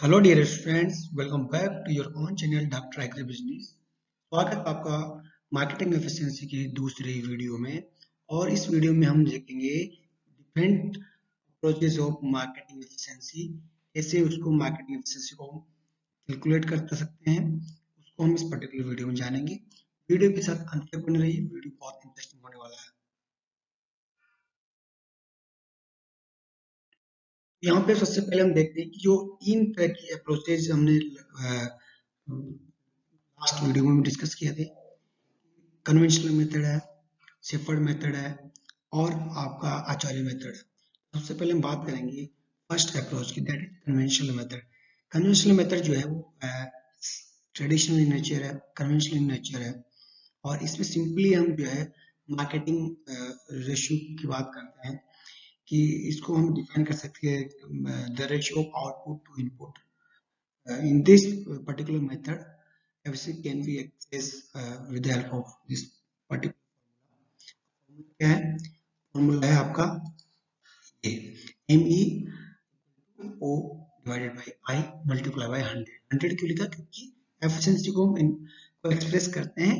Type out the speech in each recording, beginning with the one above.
Hello dear students welcome back to your own channel doctor agri business स्वागत है आपका marketing efficiency की दूसरी वीडियो में। और इस वीडियो में हम देखेंगे different approaches of marketing efficiency कैसे उसको मार्केटिंग एफिशिएंसी को कैलकुलेट कर सकते हैं, उसको हम इस पर्टिकुलर वीडियो में जानेंगे। वीडियो के साथ अंत तक बने रहिए। वीडियो बहुत इंटरेस्टिंग यहाँ पे सबसे पहले हम देखते हैं कि जो तीन तरह की अप्रोचेज हमने लास्ट वीडियो में डिस्कस किए थे। कन्वेंशनल मेथड है सेफर्ड मेथड है, और आपका आचार्य मेथड है सबसे पहले हम बात करेंगे फ़र्स्ट अप्रोच की that is conventional method conventional method जो है वो ट्रेडिशनल इन नेचर है कन्वेंशनल इन नेचर है। और इसमें सिंपली हम जो है मार्केटिंग रेशियो की बात करते हैं। कि इसको हम डिफाइन कर सकते हैं the ratio of output to input in this particular method FC can be access with help of this particular क्या है? फॉर्मूला है आपका ये M E O divided by I multiply by hundred hundred क्यों लिखा? क्योंकि एफिशिएंसी को हम को एक्सप्रेस करते हैं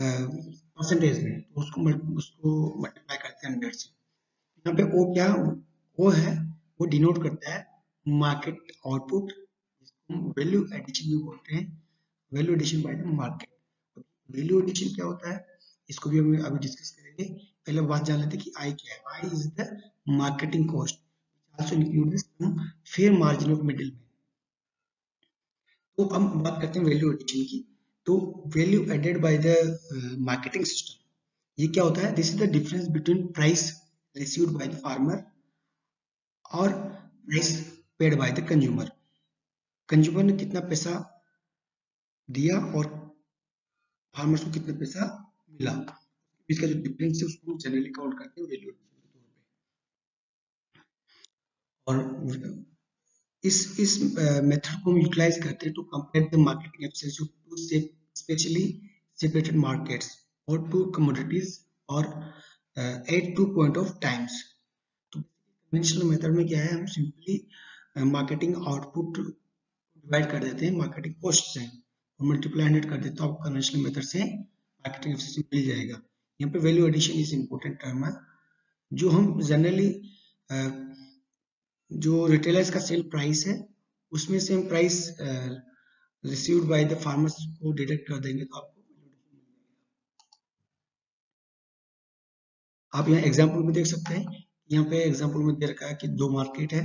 परसेंटेज uh, में. तो उसको उसको मल्टीप्लाई करते हैं हंड्रेड से. यहाँ पे ओ क्या वो है, वो डिनोट करता है मार्केट आउटपुट वैल्यू एडिशन भी बोलते हैं। Value addition by the market value addition क्या होता है? इसको भी हम अभी डिस्कस करेंगे। पहले बात जान लेते हैं कि आई क्या है। I is the marketing cost also include some fair margin of middle तो हम बात करते हैं वैल्यू एडिशन की। तो value added by the marketing system ये क्या होता है? This is the difference between price received by the farmer or price paid by the consumer. Consumer ने कितना पैसा दिया और फार्मर्स को कितना पैसा मिला? इसका जो डिफरेंस है, उसको जनरली काउंट करते हैं वैल्यू और इस इस मेथड को हम यूटिलाइज करते हैं to compare the marketing efficiency to specially separated markets और टू कमोडिटीज और at two point of times तो कन्वेंशनल मेथड में क्या है? हम सिंपली मार्केटिंग आउटपुट डिवाइड कर देते हैं मार्केटिंग कॉस्ट से। और मल्टीप्लाई हंड्रेड कर देते हैं तो कन्वेंशनल मेथड से मार्केटिंग एफिशिएंसी मिल जाएगा। यहाँ पे value addition is important term है। जो हम जनरली uh, जो रिटेलर्स का सेल प्राइस है उसमें से हम price received by the farmers को डिडक्ट कर देंगे तो आपको आप यहाँ एग्ज़ाम्पल में देख सकते हैं यहाँ पे एग्ज़ाम्पल में दे रखा है कि दो मार्केट है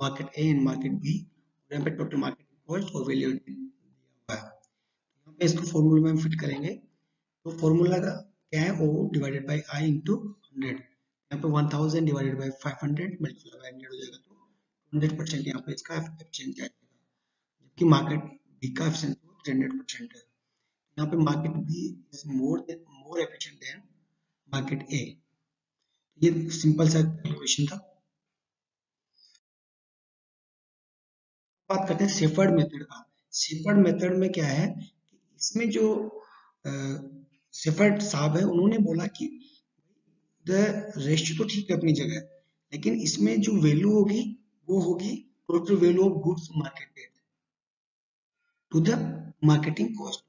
market A and market B यहाँ पे टोटल मार्केट कॉस्ट और वैल्यू दिया हुआ है। यहाँ पे इसको फॉर्मूला में फिट करेंगे। तो फॉर्मूला का क्या है? O divided by I into hundred यहाँ पे one thousand divided by five hundred multiply by hundred हो जाएगा तो हंड्रेड परसेंट यहाँ पे इसका एफिशिएंसी आएगा? जबकि मार्केट बी का एफिशिएंसी थ्री हंड्रेड परसेंट है। यहाँ पे market B is more more efficient than market A ये सिंपल सा क्वेश्चन था। बात करते हैं सेफर्ड मेथड का। सेफर्ड मेथड में क्या है इसमें जो सेफर्ड साहब है, उन्होंने बोला कि द रेशियो तो ठीक है अपनी जगह, लेकिन इसमें जो वैल्यू होगी, वो होगी total value of goods marketed to the marketing cost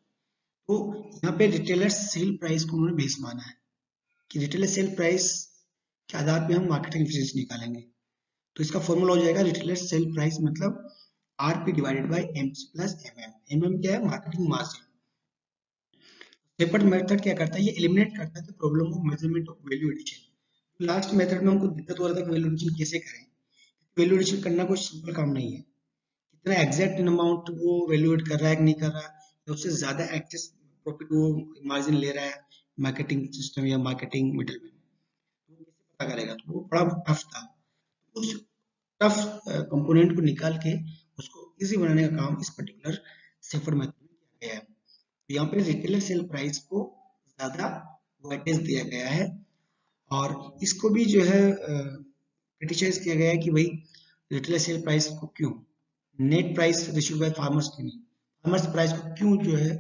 तो यहाँ पे रिटेलर सेल प्राइस को उन्होंने बेस माना है कि रिटेलर सेल प्राइस के आधार पे हम मार्केटिंग एफिशिएंसी निकालेंगे। तो इसका फॉर्मूला हो जाएगा रिटेलर सेल प्राइस मतलब R P divided by M plus M M M M M है? मार्केटिंग मार्जिन सेपरेट मेथड क्या करता है? ये एलिमिनेट करता है problem of measurement of value addition last method में हमको दिक्कत हो रहा था कि वैल्यू एडिशन कैसे करें? वैल्यू एडिशन करना कोई सिंपल काम नहीं है। कितना एग्जैक्ट अमाउंट वो वैल्यू एड कर रहा है कि नहीं कर रहा है? उससे ज़्यादा एक्सेस प्रॉफिट वो मार्जिन ले रहा है? मार्केटिंग सिस्टम या मार्केटिंग मिडल बड़ा टफ था। उस टफ कंपोनेंट को निकाल के उसको इजी बनाने का काम इस पर्टिकुलर सेफर मेथड में किया गया है। तो यहाँ पे रिटेलर सेल प्राइस को ज़्यादा वेटेज दिया गया है और इसको भी जो है क्रिटिसाइज किया गया है कि भाई रिटेलर सेल प्राइस को क्यों? Net price receive by farmers क्यों नहीं। फार्मर्स प्राइस को क्यों जो है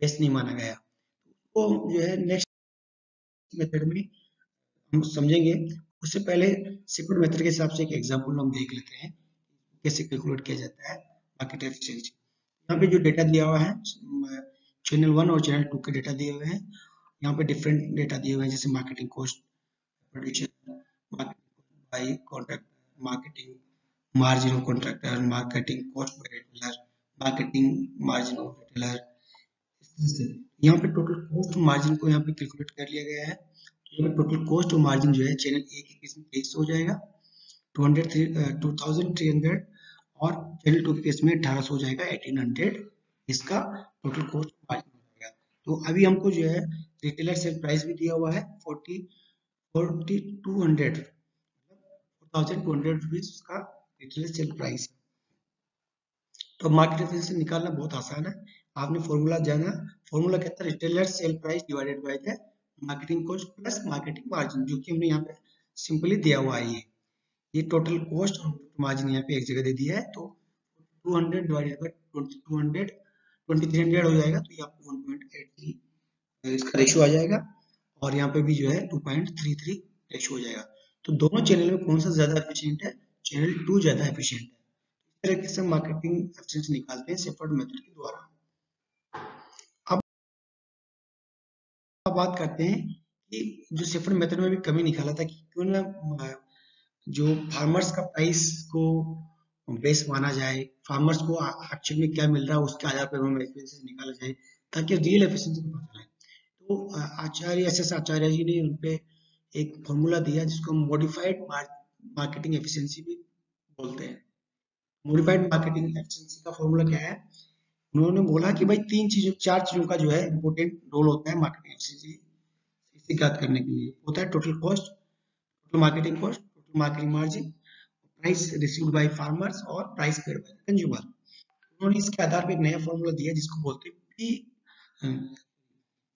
बेस्ट नहीं माना गया? तो जो है नेक्स्ट मेथड में हम समझेंगे। उससे पहले सिक्वेंट मेथड के हिसाब से एक एग्जांपल हम देख लेते हैं, कैसे कैलकुलेट किया जाता है मार्केट एफिशिएंसी यहाँ पे जो डेटा दिया हुआ है चैनल वन और चैनल टू के डेटा दिए हुए हैं। यहाँ पे डिफरेंट डेटा दिए हुए हैं, जैसे marketing cost producer by marketing margin of contractor marketing cost retailer marketing margin of retailer यहाँ पे टोटल कॉस्ट मार्जिन को यहाँ पे कैलकुलेट कर लिया गया है। यहाँ टोटल कॉस्ट और मार्जिन जो है चैनल ए के केस में तेईस हो जाएगा two hundred two thousand three hundred और चैनल टू के केस में अठारह हो जाएगा एटीन हंड्रेड इसका टोटल कॉस्ट मार्जिन हो जाएगा। तो अभी हमको जो है रिटेलर सेल प्राइस भी दिया हुआ है forty forty two hundred four thousand two उसका रिटेलर सेल प्राइस तो मार्केट एफिशिएंसी निकालना बहुत आसान है। आपने फॉर्मूला जाना फॉर्मूला कहता है retailer sale price divided by the marketing cost plus marketing margin जो कि हमने यहाँ पे सिंपली दिया हुआ है ये। टोटल कॉस्ट और मार्जिन यहाँ पे एक जगह दे दिया है तो 200 डिवाइडेड बाय 2200 2300 हो जाएगा तो ये आपको 1.83 इसका रेशियो आ जाएगा, और यहाँ पे भी जो है 2.33 रेशियो हो जाएगा। तो दोनों चैनल में कौन सा ज़्यादा एफिशिएंट है? चैनल टू ज़्यादा एफिशिएंट है। इस तरीके से मार्केटिंग एफिशिएंसी निकालते हैं सेफर्ड मेथड के द्वारा। बात करते हैं कि जो सेफर्ड मेथड में भी कमी निकाला था कि क्यों ना, जो फार्मर्स का प्राइस को बेस माना जाए फार्मर्स को एक्चुअल में क्या मिल रहा है, उसके आधार पर हमें एफिशिएंसी निकाला जाए, ताकि रियल एफिशिएंसी को पता चले तो आचार्य एस एस आचार्य जी ने उन पे एक फॉर्मूला दिया जिसको हम मॉडिफाइड मार्केटिंग एफिशिएंसी भी बोलते हैं। मॉडिफाइड मार्केटिंग एफिशिएंसी का फॉर्मूला क्या है? उन्होंने बोला कि भाई तीन चीज़ों, चार चीज़ों का जो है इम्पोर्टेंट रोल होता है मार्केटिंग एफिशिएंसी याद करने के लिए। होता है total cost total marketing cost total marketing margin price received by farmers और प्राइस पेड बाय कंज्यूमर उन्होंने इसके आधार पर एक नया फॉर्मूला दिया जिसको बोलते हैं P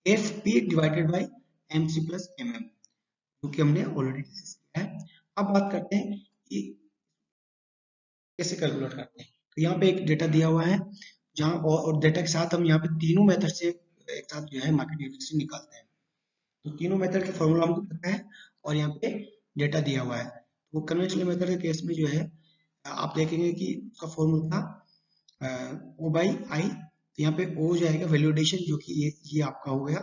F P divided by M C plus M M जो कि हमने ऑलरेडी डिस्कस किया है। अब बात करते हैं कि कैसे कैलकुलेट करते हैं। तो यहाँ पे एक डेटा दिया हुआ है। जहाँ और डेटा के साथ हम यहाँ पे तीनों मेथड से एक साथ जो है मार्केट एफिशिएंसी निकालते हैं। तो तीनों मेथड के फॉर्मूला हमको पता है और यहाँ पे डेटा दिया हुआ है। तो कन्वेंशनल मेथड के केस में जो है, आप देखेंगे कि उसका फॉर्मूला था ओ बाई आई तो यहाँ पे ओ जाएगा वैल्यूडेशन जो कि ये ये आपका हो गया।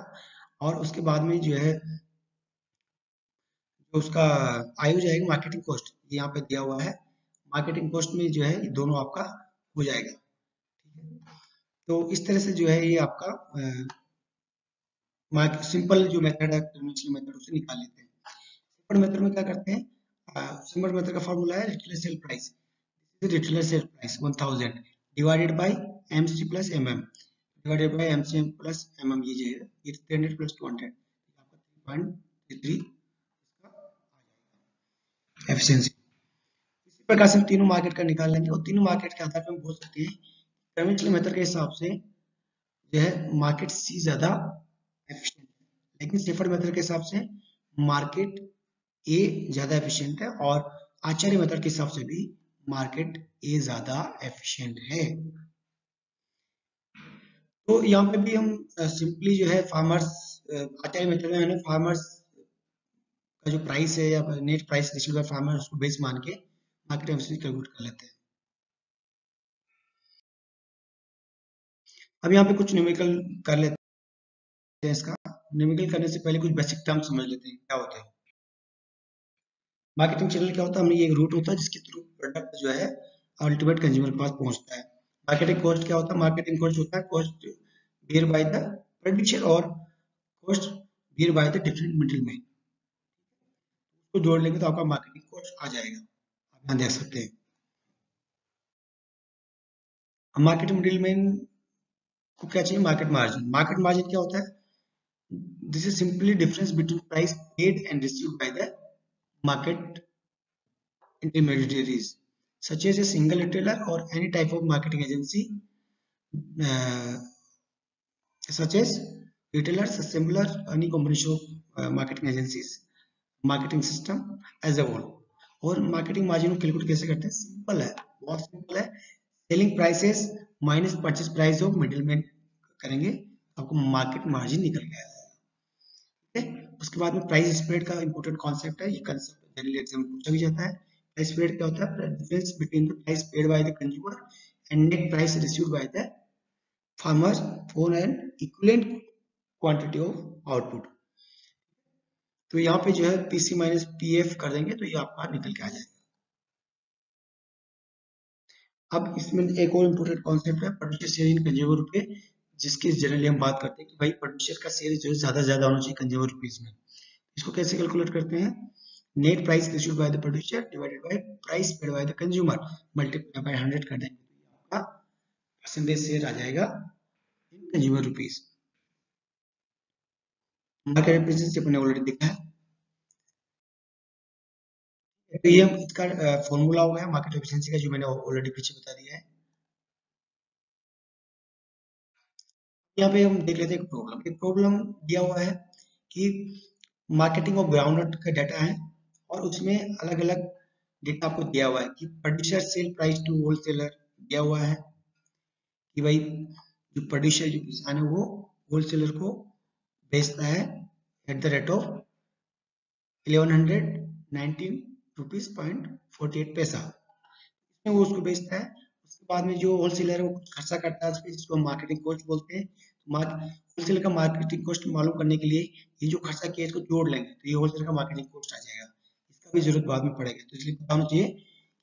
और उसके बाद में जो है, जो उसका हो जाएगा मार्केटिंग कॉस्ट यहाँ पे दिया हुआ है। मार्केटिंग कॉस्ट में जो है दोनों आपका हो जाएगा। तो इस तरह से जो है ये आपका सिंपल जो मेथड है कन्वेंशनल मेथड उसे निकाल लेते हैं। सिंपल मेथड में क्या करते हैं? सिंपल मेथड का फॉर्मूला है retailer sale price. Retailer sale price 1000 divided by MC plus MM divided by MC plus MM ये जो है, ये 300 प्लस 200 आपका 3.33 एफिशिएंसी इसी प्रकार से तीनों मार्केट का निकाल लेंगे। और तीनों मार्केट के आधार पर हम बोल सकते हैं कन्वेंशनल मेथड के हिसाब से जो है मार्केट सी ज़्यादा एफिशिएंट है। लेकिन सेफर्ड मेथड के हिसाब से मार्केट ए ज़्यादा एफिशिएंट है और आचार्य मेथड के हिसाब से भी मार्केट ए ज़्यादा एफिशिएंट है। तो यहाँ पे भी हम सिंपली जो है फार्मर्स आचार्य मेथड में है फार्मर्स का जो प्राइस है या नेट प्राइस बाय फार्मर उसको बेस मान के मार्केट एफिशिएंसी कैलकुलेट कर लेते हैं। अब यहाँ पे कुछ न्यूमेरिकल कर लेते हैं इसका। न्यूमेरिकल करने से पहले कुछ बेसिक टर्म समझ लेते हैं, क्या होता है। मार्केटिंग चैनल क्या होता है? हमें ये रूट होता है जिसके थ्रू प्रोडक्ट जो है अल्टीमेट कंज्यूमर के पास पहुँचता है। मार्केटिंग कॉस्ट क्या होता है? मार्केटिंग कॉस्ट होता है cost bear by the producer और cost bear by the different middle man उसको जोड़ लेंगे तो आपका मार्केटिंग कॉस्ट आ जाएगा। आप यहाँ देख सकते हैं। मार्केटिंग मिडिल मैन आपको क्या चाहिए? मार्केट मार्जिन मार्केट मार्जिन क्या होता है? This is simply difference between price paid and receive by the market intermediaries such as a single retailer और any type of marketing agency such as retailer similar any combination of marketing agencies marketing system as a whole और marketing margin को calculate कैसे करते हैं? Simple है. बहुत simple है. Selling prices minus purchase price of middleman करेंगे, आपको मार्केट मार्जिन निकल गया ठीक है? उसके बाद में प्राइस स्प्रेड का इंपॉर्टेंट कॉन्सेप्ट है, ये कंसेप्ट जनरली एग्ज़ाम में पूछा भी जाता है। प्राइस स्प्रेड क्या होता है? Difference between the price paid by the consumer and net price received by the farmers for an equivalent quantity of output. तो यहाँ पे जो है पीसी माइनस पीएफ कर देंगे तो ये आपका निकल के आ जाएगा। अब इसमें एक और इम्पोर्टेंट कॉन्सेप्ट है इन कंज्यूमर रुपए जिसकी जनरली हम बात करते हैं कि भाई प्रोड्यूसर का शेयर जो है ज़्यादा से ज़्यादा होना चाहिए कंज्यूमर रुपीज़ में। इसको कैसे कैलकुलेट करते हैं? Net price received by the producer divided by price paid by the consumer multiply by 100 कर देंगे तो आपका परसेंटेज शेयर आ जाएगा in consumer rupees market efficiency अपने ऑलरेडी देखा है। तो ये इसका फॉर्मूला हो गया मार्केट एफिशिएंसी का जो मैंने ऑलरेडी पीछे बता दिया है। यहाँ पे हम देख लेते हैं एक प्रॉब्लम एक प्रॉब्लम दिया हुआ है कि मार्केटिंग ऑफ़ ग्राउंड का डाटा है और उसमें अलग अलग डेटा आपको दिया हुआ है कि producer sale price to wholesaler दिया हुआ है कि भाई जो प्रोड्यूसर जो किसान है वो होलसेलर को बेचता है at the rate of eleven hundred nineteen rupees point forty eight पैसा इसमें वो उसको बेचता है बाद में जो होलसेलर है, वो खर्चा करता है जिसको मार्केटिंग कॉस्ट बोलते हैं। होलसेलर का मार्केटिंग कॉस्ट मालूम करने के लिए ये जो खर्चा किया इसको जोड़ लेंगे तो ये होलसेलर का मार्केटिंग कॉस्ट आ जाएगा। इसका भी ज़रूरत बाद में पड़ेगा। तो इसलिए पता होना चाहिए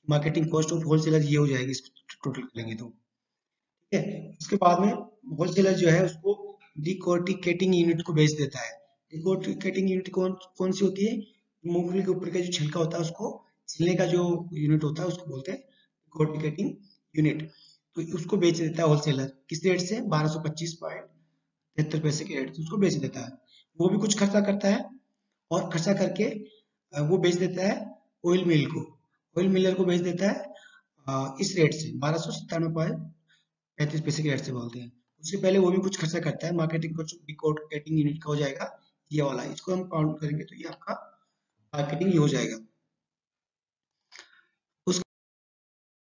मार्केटिंग कॉस्ट ऑफ़ होलसेलर ये हो जाएगी, इसको टोटल करेंगे तो ठीक है? उसके बाद में होलसेलर जो है, उसको डिकोटिकेटिंग यूनिट को बेच देता है। डिकोटिकेटिंग यूनिट कौन कौन सी होती है? मूंगफली के ऊपर का जो छिलका होता है, उसको छिलने का जो यूनिट होता है, उसको बोलते हैं डिकोटिकेटिंग यूनिट तो उसको बेच देता है होलसेलर किस रेट से? बारह सौ पैसे के रेट से उसको बेच देता है। वो भी कुछ खर्चा करता है और खर्चा करके वो बेच देता है ऑयल मिल को। ऑयल मिलर को बेच देता है इस रेट से, बारह सौ सत्तानवे पॉइंट पैंतीस पैसे के रेट से बोलते हैं। उससे पहले वो भी कुछ खर्चा करता है मार्केटिंग डिकोटिकेटिंग यूनिट का हो जाएगा, ये वाला। इसको हम काउंट करेंगे तो ये आपका मार्केटिंग ये हो जाएगा।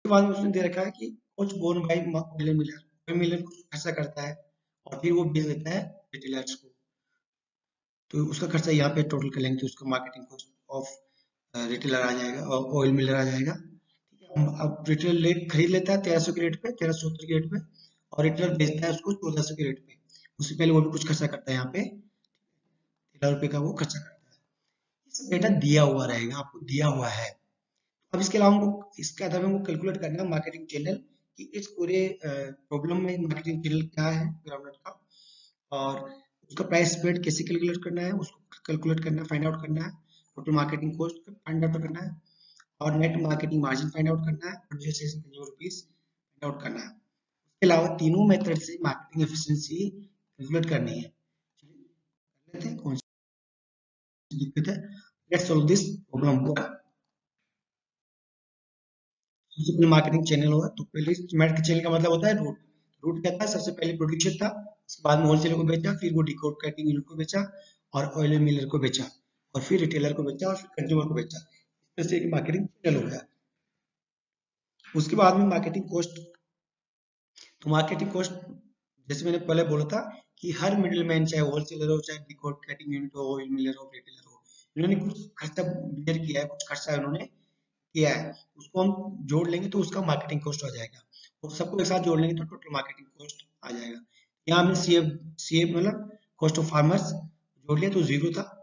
उसके बाद उसने दे रखा है कि कुछ बोन बाई मिलर मिलर कुछ खर्चा करता है और फिर वो बेच देता है रिटेलर्स को। तो उसका खर्चा यहाँ पे टोटल कर लेंगे तो उसका मार्केटिंग कॉस्ट ऑफ़ रिटेलर आ जाएगा और ऑयल मिलर आ जाएगा। अब रिटेलर लेट खरीद लेता है तेरह सौ के रेट पे, तेरह सौ के रेट पे और रिटेलर बेचता है उसको चौदह सौ के रेट पे। उससे पहले वो भी कुछ खर्चा करता है यहाँ पे। तेरह रुपए का वो खर्चा करता है। सब डेटा दिया हुआ रहेगा, आपको दिया हुआ है। अब इसके अलावा हमको, इसके आधार में हमको कैलकुलेट करना है मार्केटिंग चैनल कि इस पूरे प्रॉब्लम में मार्केटिंग चैनल क्या है ग्राउंड का, और उसका प्राइस स्प्रेड कैसे कैलकुलेट करना है, उसको कैलकुलेट करना है फाइंड आउट करना है total marketing cost find out करना है, और net marketing margin find out करना है रुपीज़ फाइंड आउट करना है। उसके अलावा तीनों मेथड से मार्केटिंग एफिशिएंसी कैलकुलेट करनी है। कौन सी दिक्कत है? Let's solve this problem. को पहले मार्केटिंग चैनल होगा तो पहले मार्केटिंग चैनल का मतलब होता है रूट रूट क्या था? सबसे पहले प्रोड्यूसर था, उसके बाद में होलसेलर को बेचा, फिर वो डिकोड कटिंग यूनिट को बेचा, और ऑयल मिलर को बेचा, और फिर रिटेलर को बेचा, और फिर कंज्यूमर को बेचा। इस तरह से एक मार्केटिंग चैनल हो गया। उसके बाद में मार्केटिंग कॉस्ट तो मार्केटिंग कॉस्ट जैसे मैंने पहले बोला था कि हर मिडिल मैन चाहे होलसेलर हो, चाहे डिकोड कटिंग यूनिट हो ऑयल मिलर हो रिटेलर हो, इन्होंने कुछ खर्चा बियर किया है, कुछ खर्चा इन्होंने किया है, उसको हम जोड़ लेंगे तो उसका मार्केटिंग कॉस्ट आ जाएगा। और सबको एक साथ जोड़ लेंगे तो टोटल मार्केटिंग कॉस्ट आ जाएगा। यहाँ हमने सी एफ़ सी एफ़ मतलब कॉस्ट ऑफ़ फार्मर्स जोड़ लिया तो ज़ीरो था।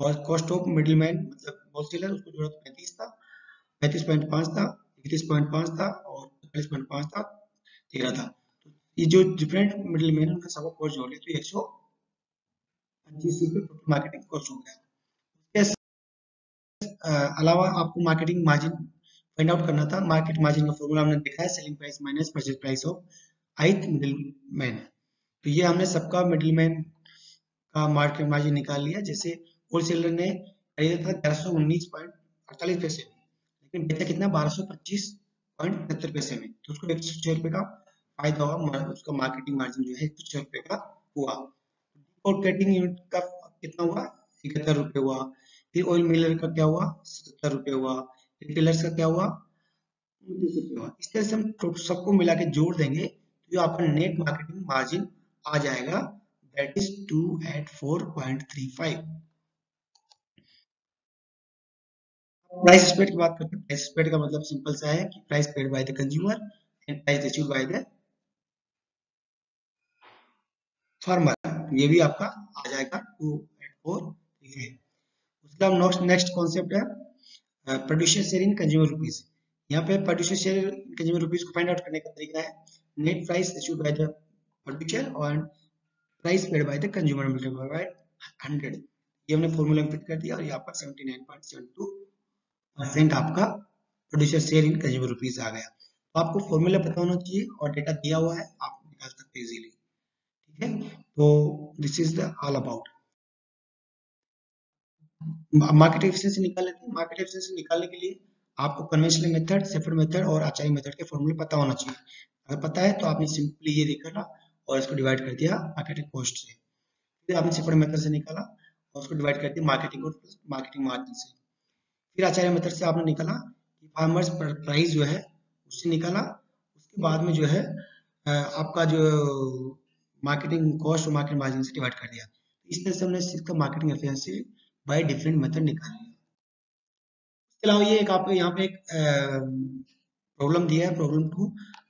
और कॉस्ट ऑफ़ मिडिल मैन मतलब होलसेलर उसको जोड़ा तो पैंतीस था। पैंतीस पॉइंट पाँच था, इकतीस पॉइंट पाँच था और पैंतालीस पॉइंट पाँच था, तेरह था। तो ये जो डिफरेंट मिडिल मैन उनका सबको कॉस्ट जोड़ लिया तो एक सौ पच्चीस रुपये टोटल मार्केटिंग कॉस्ट हो गया। अलावा आपको मार्केटिंग मार्जिन फाइंड आउट करना था। मार्केट मार्जिन का फॉर्मूला हमने देखा है selling price minus purchase price of ith middle man तो ये हमने सबका मिडिल मैन का मार्केट मार्जिन निकाल लिया, जैसे होलसेलर ने खरीदा था अड़तालीस पैसे लेकिन बेचा कितना? बारह सौ पच्चीस पैसे में। तो उसको एक सौ छह रुपए का फ़ायदा हुआ उसका मार्केटिंग मार्जिन जो है एक सौ छह रुपए का हुआ। और यूनिट का कितना हुआ? इकहत्तर रुपए हुआ। फिर ऑयल मिलर का क्या हुआ? सत्तर रुपए हुआ। रिटेलर्स का क्या हुआ? उनतीस रुपए हुआ। इस तरह से हम सबको मिला के जोड़ देंगे तो आपका नेट मार्केटिंग मार्जिन आ जाएगा। That is two eight four point three five price spread की बात करते हैं। प्राइस स्प्रेड का मतलब सिंपल सा है कि price paid by the consumer and price issued by the farmer ये भी आपका आ जाएगा टू एट फोर उसके बाद नेक्स्ट कॉन्सेप्ट है producer share in consumer rupees यहाँ पे प्रोड्यूसर शेयर कंज्यूमर रुपीज़ को फाइंड आउट करने का तरीका है net price issued by the producer और price paid by the consumer multiply by 100 ये हमने फॉर्मूला फिट कर दिया और ये आपका 79.72 परसेंट आपका producer share in consumer rupees आ गया। तो आपको फॉर्मूला पता होना चाहिए और डेटा दिया हुआ है, आप निकाल सकते हैं इजीली ठीक है? तो this is the all about market efficiency निकाल लेते हैं मार्केट एफिशिएंसी निकालने के लिए आपको कन्वेंशनल मेथड सेफर्ड मेथड और आचार्य मेथड के फॉर्मूले पता होना चाहिए। अगर पता है तो आपने सिंपली ये देखा ना और इसको डिवाइड कर दिया मार्केटिंग कॉस्ट से। फिर आपने सेफर्ड मेथड से निकाला और उसको डिवाइड कर दिया मार्केटिंग कॉस्ट मार्केटिंग मार्जिन से। फिर आचार्य मेथड से आपने निकाला कि फार्मर्स प्राइस जो है उससे निकाला। उसके बाद में जो है आपका जो मार्केटिंग कॉस्ट और मार्केटिंग मार्जिन से डिवाइड कर दिया। इस तरह से हमने इसका marketing efficiency by different method निकाल। लिया इसके अलावा ये एक आपको यहाँ पे एक प्रॉब्लम दिया है प्रॉब्लम टू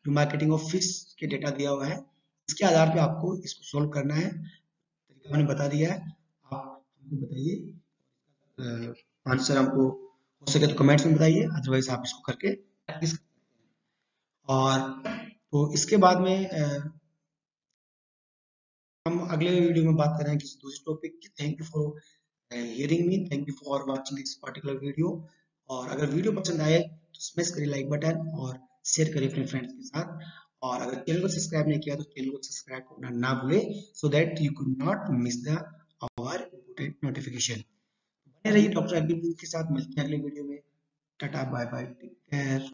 जो मार्केटिंग ऑफ़ फ़िश के डेटा दिया हुआ है, इसके आधार पे आपको इसको सॉल्व करना है। तरीका मैंने बता दिया है। आप बताइए आंसर हमको हो सके तो कमेंट्स में बताइए अदरवाइज़ आप इसको करके प्रैक्टिस और तो इसके बाद में हम अगले वीडियो में बात करेंगे किसी दूसरे टॉपिक की। Thank you for hearing me thank you for watching this particular video और अगर वीडियो पसंद आए तो स्मेश करिए लाइक बटन और शेयर करिए अपने फ्रेंड्स के साथ। और अगर चैनल को सब्सक्राइब नहीं किया तो चैनल को सब्सक्राइब करना ना भूले so that you could not miss the our important notification बने रहिए डॉक्टर अरविंद के साथ। मिलते हैं अगले वीडियो में। Tata bye bye take care